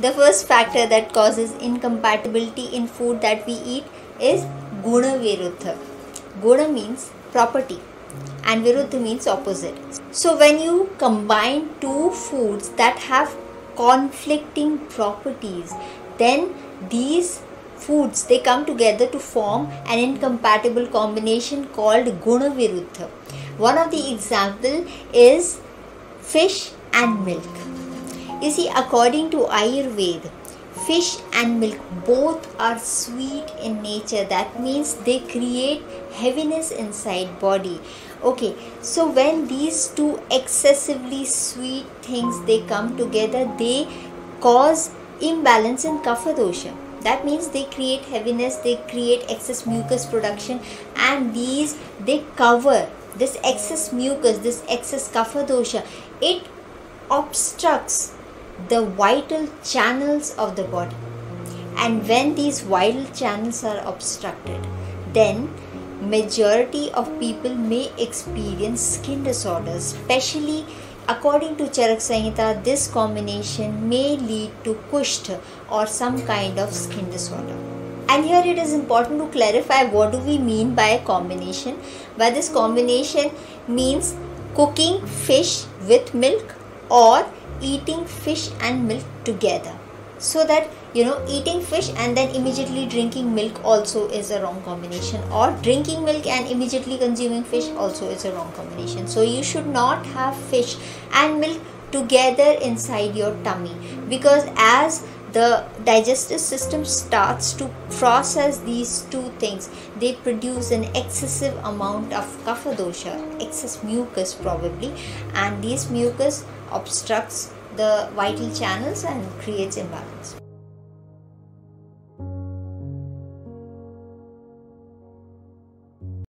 The first factor that causes incompatibility in food that we eat is guna Viruddha. Guna means property and Viruddha means opposite. So when you combine two foods that have conflicting properties, then these foods they come together to form an incompatible combination called guna Viruddha. One of the example is fish and milk. You see, according to Ayurveda, fish and milk both are sweet in nature. That means they create heaviness inside body. Okay, so when these two excessively sweet things they come together, they cause imbalance in kapha dosha that means they create heaviness they create excess mucus production and these they cover this excess mucus this excess kapha dosha it obstructs the vital channels of the body. And when these vital channels are obstructed then majority of people may experience skin disorders. Especially according to charak samhita this combination may lead to kushta or some kind of skin disorder. And here it is important to clarify what do we mean by a combination. By this combination means cooking fish with milk or eating fish and milk together. So that you know eating fish and then immediately drinking milk also is a wrong combination. Or drinking milk and immediately consuming fish also is a wrong combination. So you should not have fish and milk together inside your tummy. Because as the digestive system starts to process these two things they produce an excessive amount of kapha dosha excess mucus probably. And this mucus obstructs the vital channels and creates imbalance